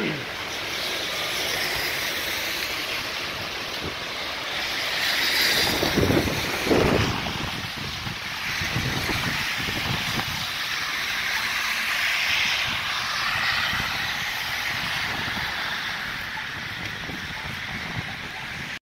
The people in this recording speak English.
Amen.